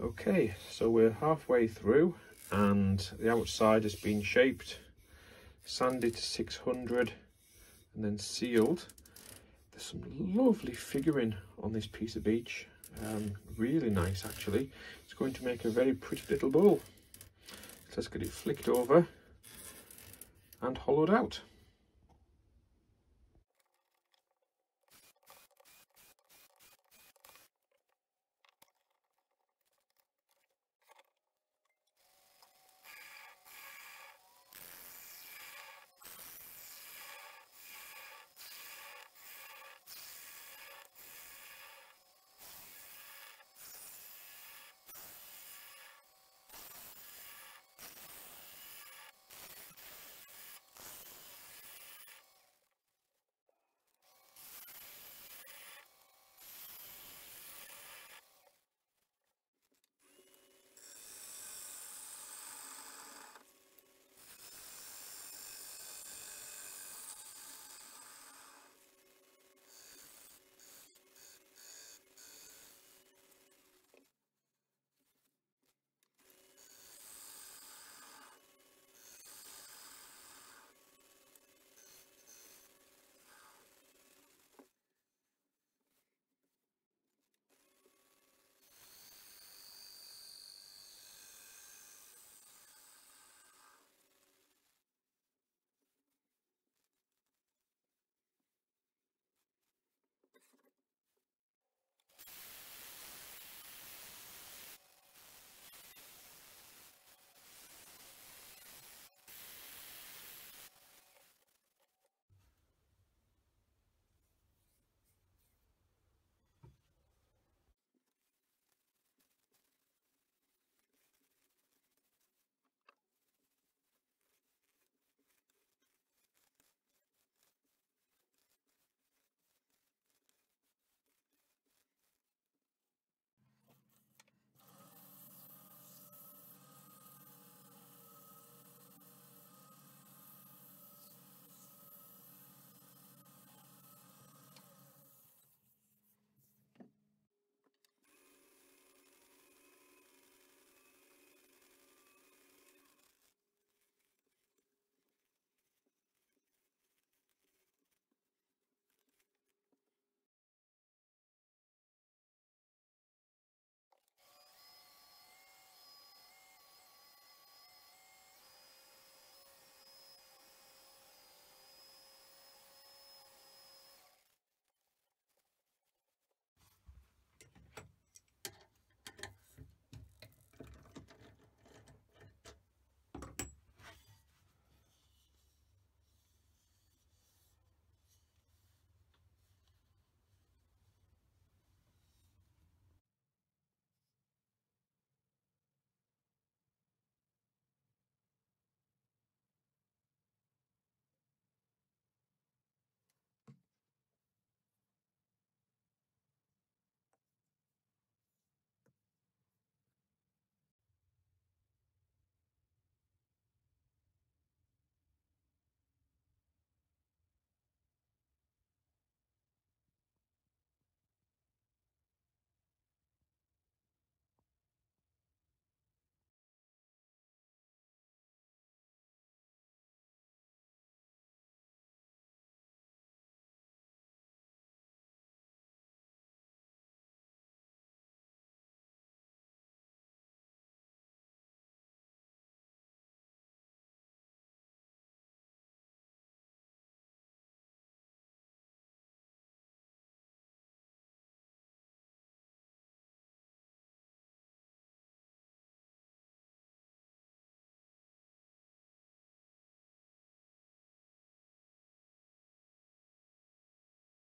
Okay, so we're halfway through and the outside has been shaped, sanded to 600 and then sealed. There's some lovely figuring on this piece of beech, um, really nice actually. It's going to make a very pretty little bowl. So let's get it flicked over and hollowed out.